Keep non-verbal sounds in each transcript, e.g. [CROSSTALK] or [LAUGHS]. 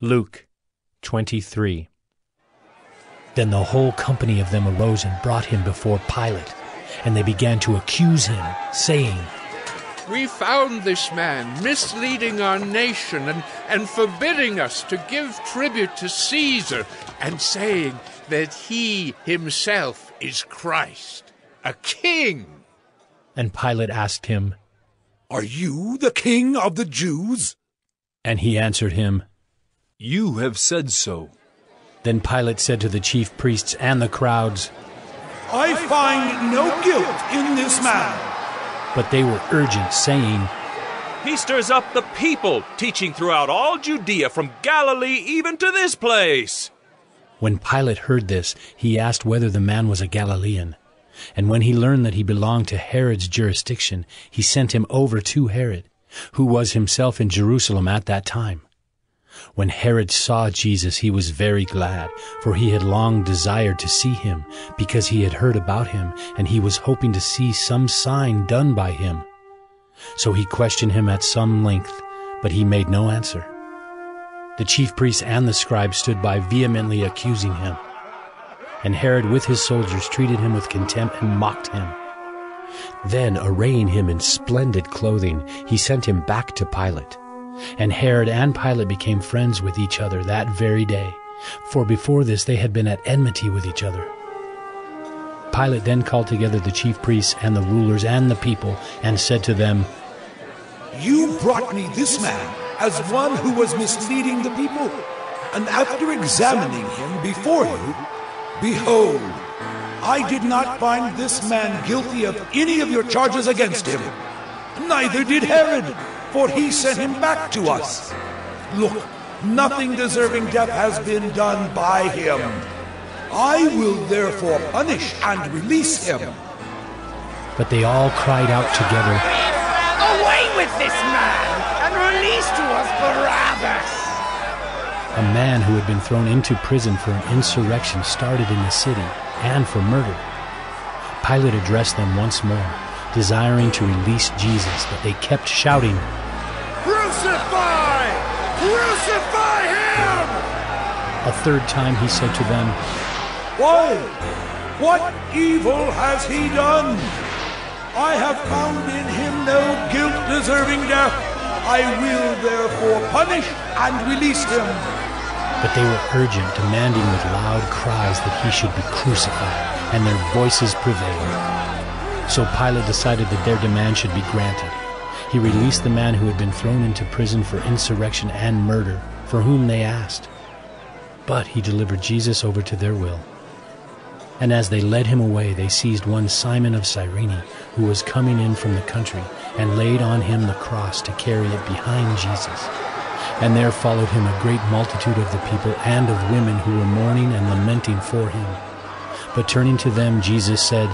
Luke 23. Then the whole company of them arose and brought him before Pilate, and they began to accuse him, saying, We found this man misleading our nation and, and forbidding us to give tribute to Caesar, and saying that he himself is Christ, a king. And Pilate asked him, Are you the king of the Jews? And he answered him, You have said so. Then Pilate said to the chief priests and the crowds, I find no guilt in this man. But they were urgent, saying, He stirs up the people, teaching throughout all Judea from Galilee even to this place. When Pilate heard this, he asked whether the man was a Galilean. And when he learned that he belonged to Herod's jurisdiction, he sent him over to Herod, who was himself in Jerusalem at that time. When Herod saw Jesus, he was very glad, for he had long desired to see him, because he had heard about him, and he was hoping to see some sign done by him. So he questioned him at some length, but he made no answer. The chief priests and the scribes stood by vehemently accusing him. And Herod with his soldiers treated him with contempt and mocked him. Then, arraying him in splendid clothing, he sent him back to Pilate. And Herod and Pilate became friends with each other that very day, for before this they had been at enmity with each other. Pilate then called together the chief priests and the rulers and the people, and said to them, You brought me this man as one who was misleading the people. And after examining him before you, behold, I did not find this man guilty of any of your charges against him. Neither did Herod, for he sent him back to us. Look, nothing deserving death has been done by him. I will therefore punish and release him. But they all cried out together, Away with this man, and release to us Barabbas! A man who had been thrown into prison for an insurrection started in the city and for murder. Pilate addressed them once more, desiring to release Jesus, but they kept shouting, Crucify! Crucify him! A third time he said to them, Why? What evil has he done? I have found in him no guilt deserving death. I will therefore punish and release him. But they were urgent, demanding with loud cries that he should be crucified, and their voices prevailed. So Pilate decided that their demand should be granted. He released the man who had been thrown into prison for insurrection and murder, for whom they asked. But he delivered Jesus over to their will. And as they led him away, they seized one Simon of Cyrene, who was coming in from the country, and laid on him the cross to carry it behind Jesus. And there followed him a great multitude of the people and of women who were mourning and lamenting for him. But turning to them, Jesus said,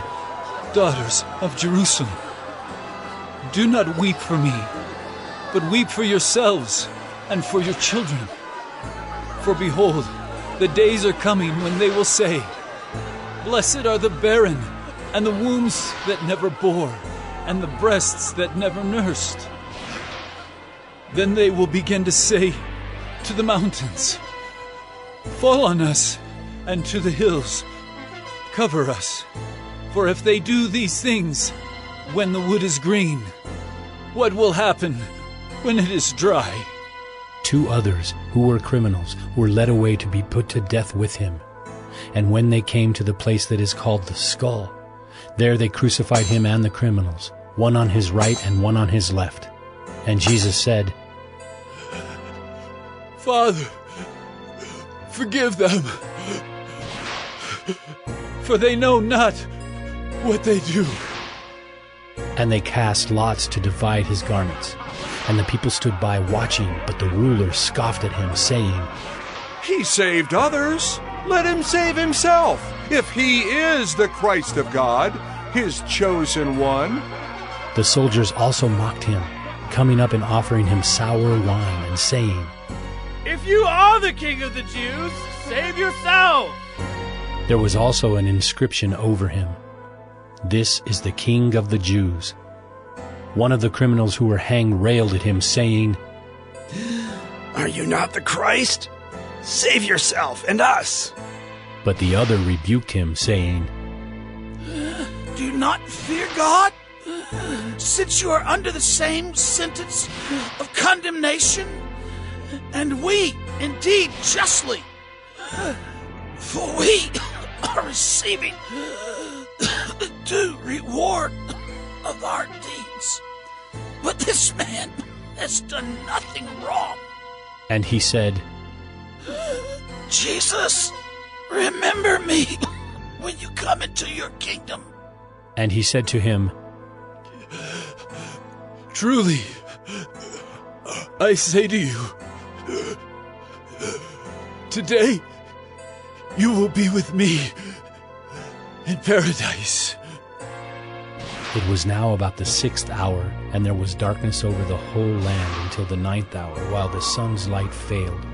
Daughters of Jerusalem, do not weep for me, but weep for yourselves and for your children. For behold, the days are coming when they will say, Blessed are the barren, and the wombs that never bore, and the breasts that never nursed. Then they will begin to say to the mountains, Fall on us, and to the hills, Cover us. For if they do these things when the wood is green, what will happen when it is dry? Two others, who were criminals, were led away to be put to death with him. And when they came to the place that is called the skull, there they crucified him and the criminals, one on his right and one on his left. And Jesus said, Father, forgive them, for they know not what they do. And they cast lots to divide his garments. And the people stood by watching, but the ruler scoffed at him, saying, He saved others. Let him save himself, if he is the Christ of God, his chosen one. The soldiers also mocked him, coming up and offering him sour wine, and saying, If you are the king of the Jews, save yourself! There was also an inscription over him This is the King of the Jews. One of the criminals who were hanged railed at him, saying, Are you not the Christ? Save yourself and us. But the other rebuked him, saying, Do not fear God? Since you are under the same sentence of condemnation, and we, indeed, justly, for we are receiving due reward [LAUGHS] of our deeds. But this man has done nothing wrong. And he said, [GASPS] Jesus, remember me [LAUGHS] when you come into your kingdom. And he said to him, Truly, I say to you, today you will be with me in paradise. It was now about the sixth hour, and there was darkness over the whole land until the ninth hour, while the sun's light failed.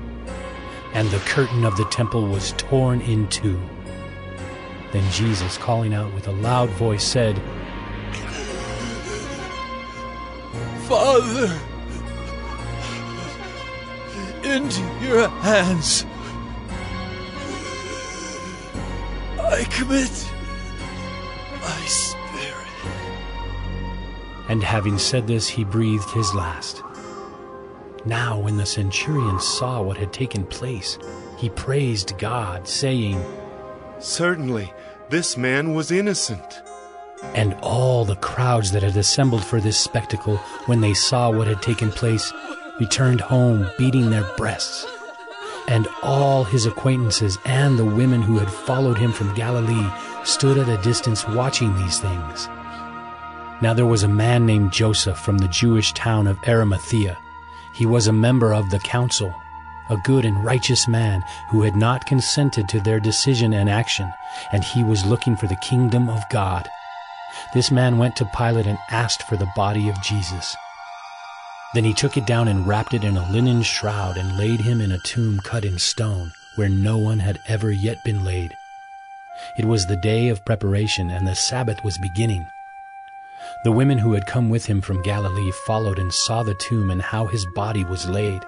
And the curtain of the temple was torn in two. Then Jesus, calling out with a loud voice, said, Father, into your hands I commit my. And having said this, he breathed his last. Now, when the centurion saw what had taken place, he praised God, saying, Certainly, this man was innocent. And all the crowds that had assembled for this spectacle, when they saw what had taken place, returned home beating their breasts. And all his acquaintances and the women who had followed him from Galilee stood at a distance watching these things. Now there was a man named Joseph from the Jewish town of Arimathea. He was a member of the council, a good and righteous man who had not consented to their decision and action, and he was looking for the kingdom of God. This man went to Pilate and asked for the body of Jesus. Then he took it down and wrapped it in a linen shroud and laid him in a tomb cut in stone, where no one had ever yet been laid. It was the day of preparation, and the Sabbath was beginning. The women who had come with him from Galilee followed and saw the tomb and how his body was laid.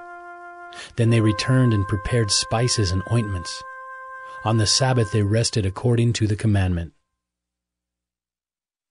Then they returned and prepared spices and ointments. On the Sabbath they rested according to the commandment.